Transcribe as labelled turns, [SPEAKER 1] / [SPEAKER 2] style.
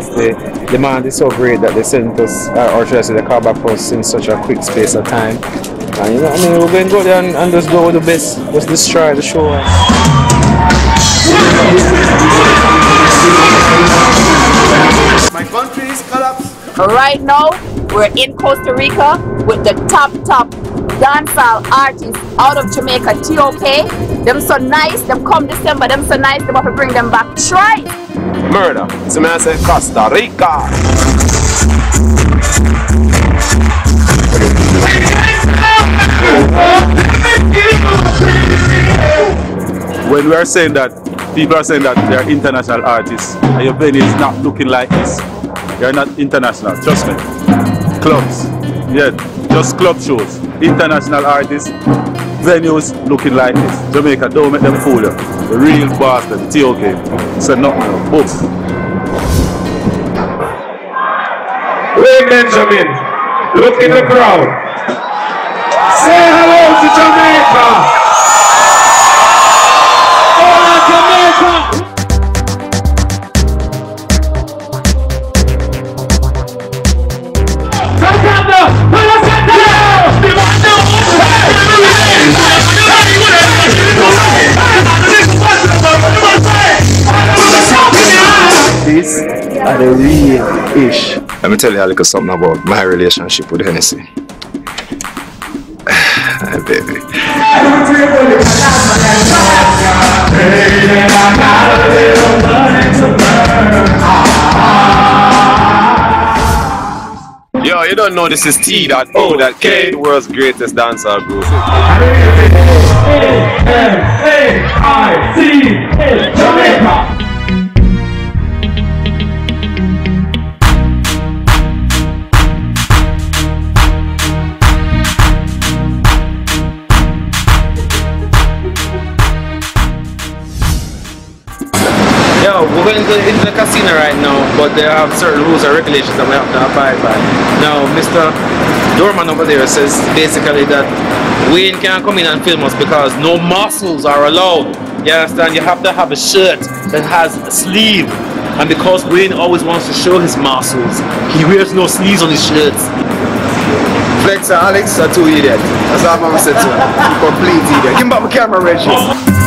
[SPEAKER 1] demand is so great that they sent us, uh, or should I say, they call back for us in such a quick space of time. And you know, I mean, we're going to go there and, and just go with the best, just destroy the show.
[SPEAKER 2] My country is collapsed.
[SPEAKER 3] Right now, we're in Costa Rica with the top, top dancehall artists out of Jamaica, TOK. Them so nice, them come December, them so nice, them have to bring them back. Try
[SPEAKER 2] Murder. So I say Costa Rica.
[SPEAKER 4] When we are saying that, people are saying that they are international artists, and your venue is not looking like this. They are not international, trust me. Clubs, yeah, just club shows. International artists, venues looking like this. Jamaica, don't make them fool you. The real Boston, TOK. So nothing, no. boom.
[SPEAKER 5] Ray Benjamin, look in the crowd. Say hello to Jamaica.
[SPEAKER 1] The real ish.
[SPEAKER 2] Let me tell you a little something about my relationship with Hennessy. Baby. Yo, you don't know this is T dot O that K, the world's greatest dancehall group.
[SPEAKER 5] A-I-C-A, Jamaica.
[SPEAKER 1] Yo, we're going to, into the casino right now, but they have certain rules and regulations that we have to abide by. Now, Mr. Dorman over there says basically that Wayne can't come in and film us because no muscles are allowed. You understand? You have to have a shirt that has a sleeve. And because Wayne always wants to show his muscles, he wears no sleeves on his shirts.
[SPEAKER 2] Flex and Alex are two idiots. That's all I'm saying to him. Complete idiot. Give me back my camera, Reggie.